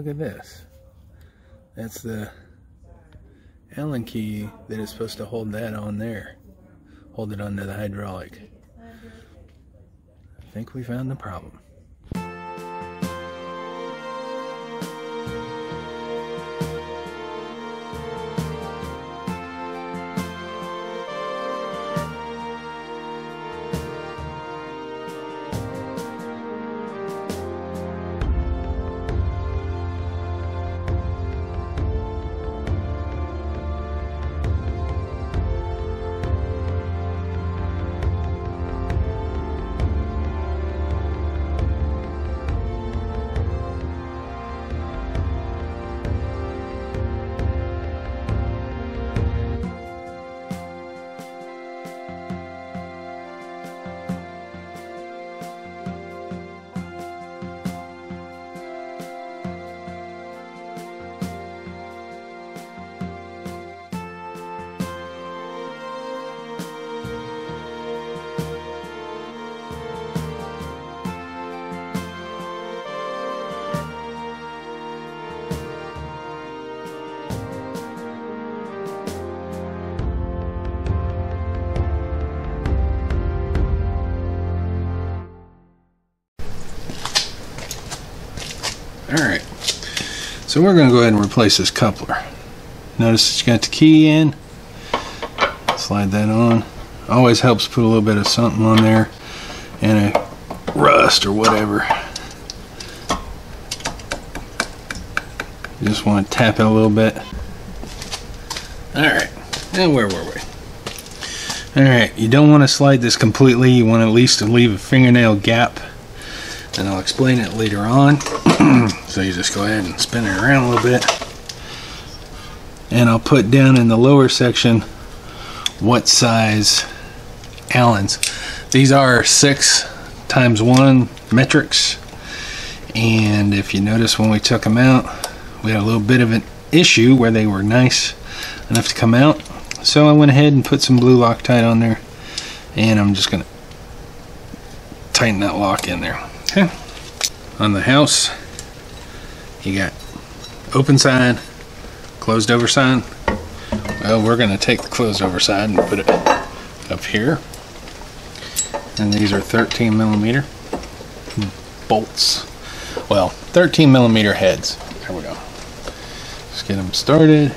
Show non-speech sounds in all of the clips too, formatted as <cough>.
Look at this. That's the Allen key that is supposed to hold that on there. Hold it onto the hydraulic. I think we found the problem. Alright, so we're going to go ahead and replace this coupler. Notice you got the key in. Slide that on. Always helps put a little bit of something on there and a rust or whatever. You just want to tap it a little bit. Alright, and where were we? Alright, you don't want to slide this completely. You want at least to leave a fingernail gap and I'll explain it later on. <clears throat> so you just go ahead and spin it around a little bit. And I'll put down in the lower section what size Allens. These are six times one metrics. And if you notice when we took them out, we had a little bit of an issue where they were nice enough to come out. So I went ahead and put some blue Loctite on there. And I'm just going to tighten that lock in there. Okay. On the house, you got open side, closed over side. Well, we're going to take the closed over side and put it up here. And these are 13 millimeter bolts. Well, 13 millimeter heads. There we go. Let's get them started.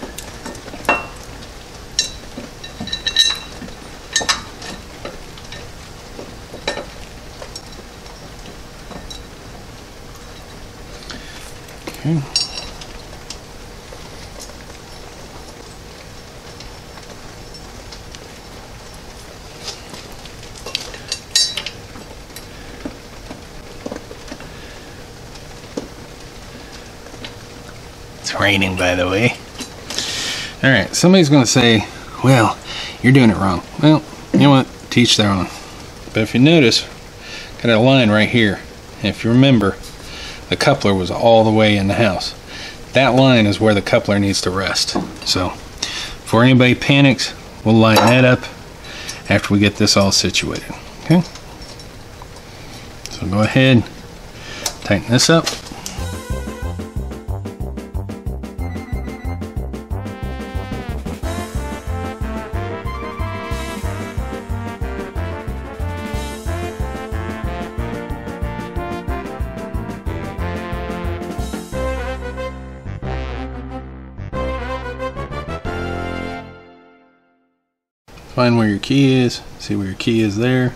Okay. It's raining, by the way. Alright, somebody's going to say, well, you're doing it wrong. Well, you know what? Teach their own. But if you notice, got a line right here. If you remember, the coupler was all the way in the house. That line is where the coupler needs to rest. So, before anybody panics, we'll line that up after we get this all situated. Okay? So go ahead, tighten this up. Find where your key is, see where your key is there.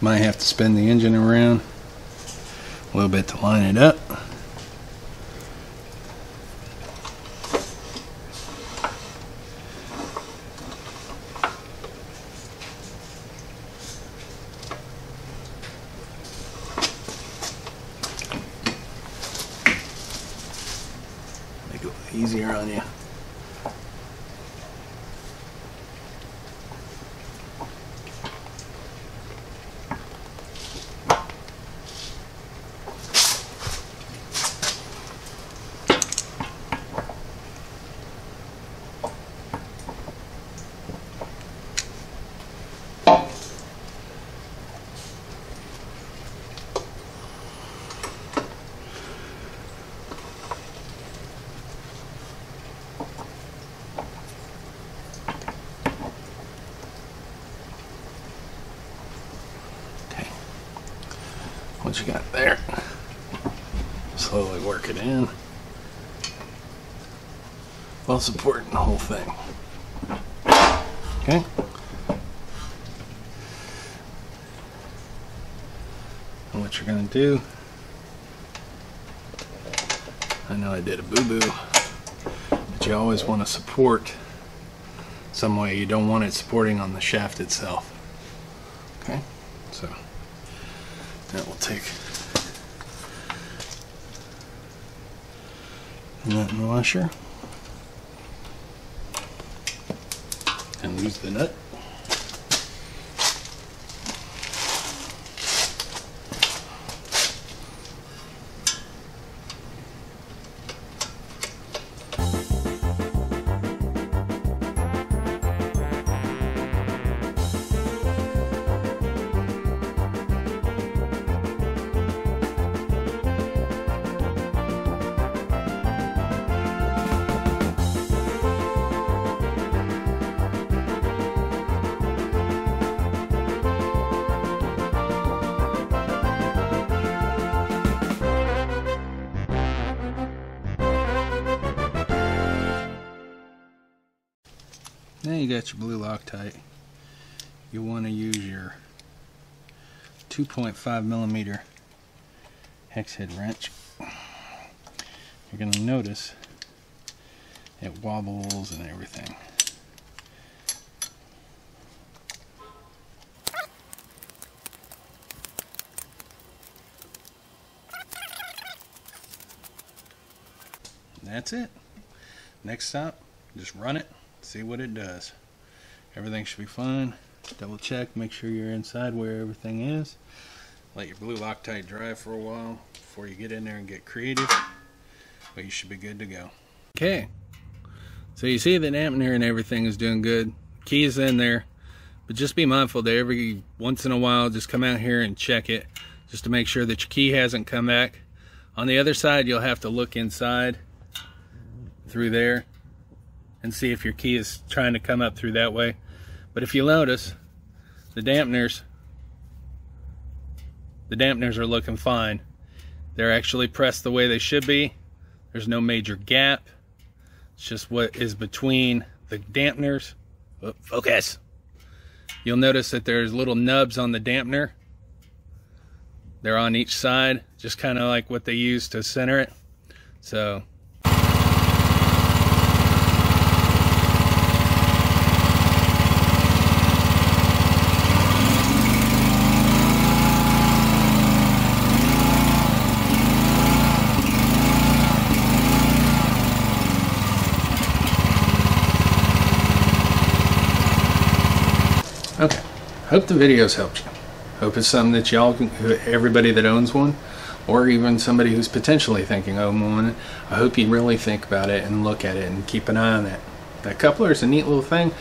Might have to spin the engine around a little bit to line it up. Easier on you. What you got there. Slowly work it in while supporting the whole thing. Okay. And what you're going to do, I know I did a boo-boo, but you always want to support some way. You don't want it supporting on the shaft itself. Okay, so that will take and washer and lose the nut. Now you got your blue Loctite. You want to use your 2.5 millimeter hex head wrench. You're going to notice it wobbles and everything. That's it. Next stop, just run it see what it does. Everything should be fine. Double check, make sure you're inside where everything is. Let your blue Loctite dry for a while before you get in there and get creative. But you should be good to go. Okay, so you see the dampener and everything is doing good. Key is in there, but just be mindful that every once in a while, just come out here and check it just to make sure that your key hasn't come back. On the other side, you'll have to look inside through there and see if your key is trying to come up through that way. But if you notice, the dampeners, the dampeners are looking fine. They're actually pressed the way they should be. There's no major gap. It's just what is between the dampeners. Oh, focus. You'll notice that there's little nubs on the dampener. They're on each side, just kind of like what they use to center it. So hope the videos helped you. Hope it's something that y'all, can everybody that owns one, or even somebody who's potentially thinking oh, of one, I hope you really think about it and look at it and keep an eye on that. That coupler is a neat little thing.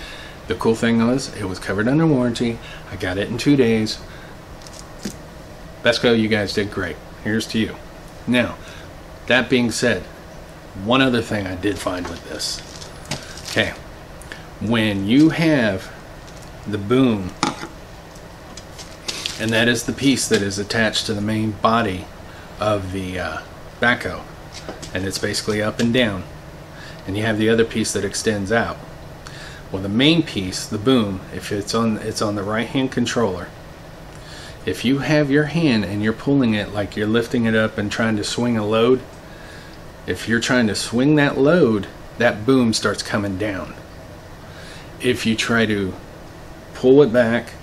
The cool thing was it was covered under warranty. I got it in two days. Besco, you guys did great. Here's to you. Now, that being said, one other thing I did find with this. Okay, when you have the boom and that is the piece that is attached to the main body of the uh, backhoe. And it's basically up and down. And you have the other piece that extends out. Well the main piece the boom if it's on it's on the right hand controller. If you have your hand and you're pulling it like you're lifting it up and trying to swing a load if you're trying to swing that load that boom starts coming down. If you try to pull it back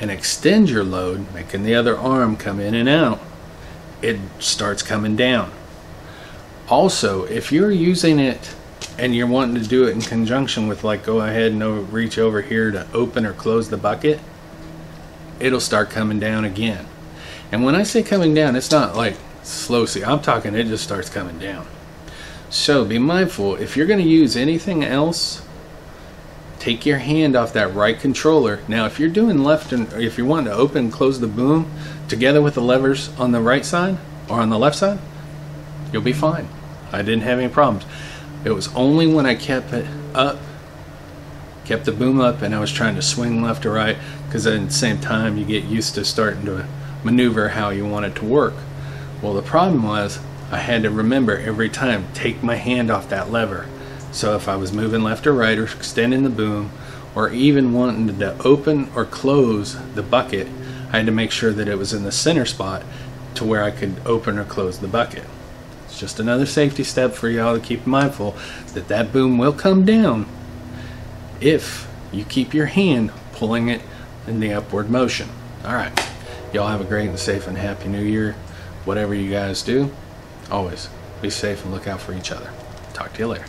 and extend your load, making the other arm come in and out, it starts coming down. Also, if you're using it and you're wanting to do it in conjunction with like go ahead and reach over here to open or close the bucket, it'll start coming down again. And when I say coming down, it's not like slow see. I'm talking it just starts coming down. So be mindful if you're going to use anything else take your hand off that right controller. Now, if you're doing left and if you want to open and close the boom together with the levers on the right side or on the left side, you'll be fine. I didn't have any problems. It was only when I kept it up, kept the boom up, and I was trying to swing left or right because at the same time you get used to starting to maneuver how you want it to work. Well, the problem was I had to remember every time take my hand off that lever. So if I was moving left or right or extending the boom or even wanting to open or close the bucket, I had to make sure that it was in the center spot to where I could open or close the bucket. It's just another safety step for y'all to keep mindful that that boom will come down if you keep your hand pulling it in the upward motion. All right. Y'all have a great and safe and happy new year. Whatever you guys do, always be safe and look out for each other. Talk to you later.